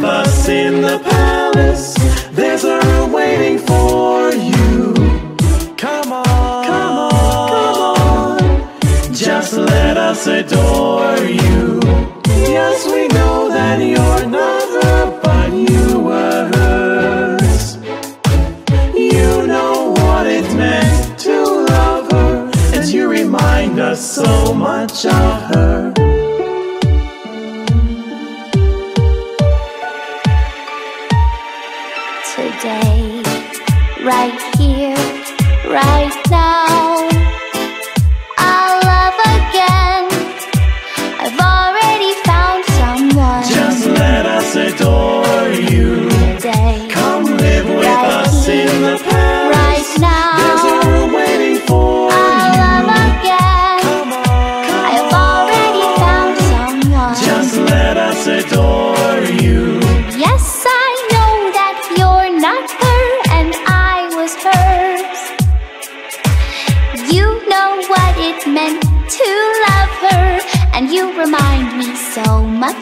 with us in the palace. There's a room waiting for you. Come on, come on, come on. Just let us adore you. Yes, we know that you're not her, but you were hers. You know what it meant to love her, and you remind us so much of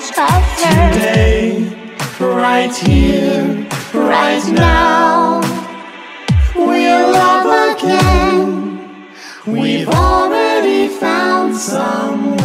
so much of her. Today, right here, Right now, we'll love again. We've already found someone.